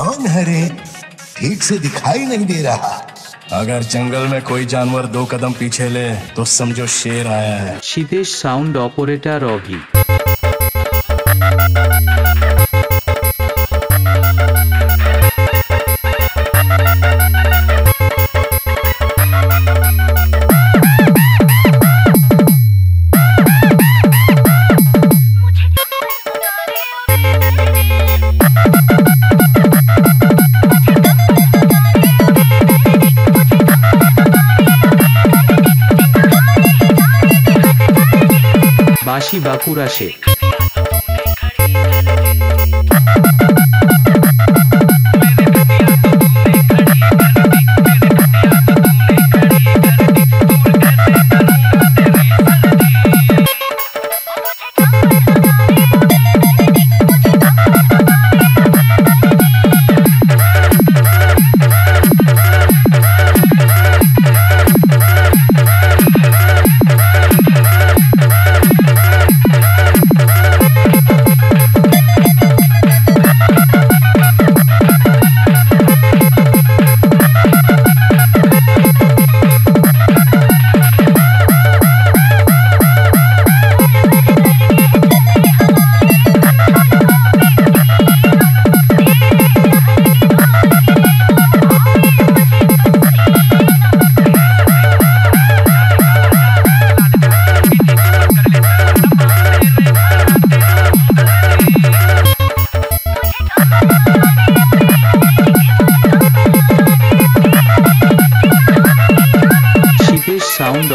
कौन है रे। ठीक से दिखाई नहीं दे रहा। अगर जंगल में कोई जानवर दो कदम पीछे ले तो समझो शेर आया है। शीतेश साउंड ऑपरेटर होगी বাসি বাঁকুড়া শেখ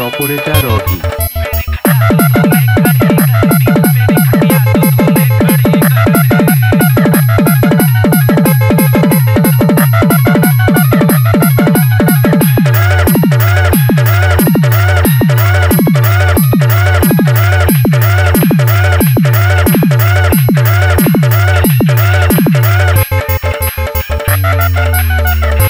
অপরেটার অটি Thank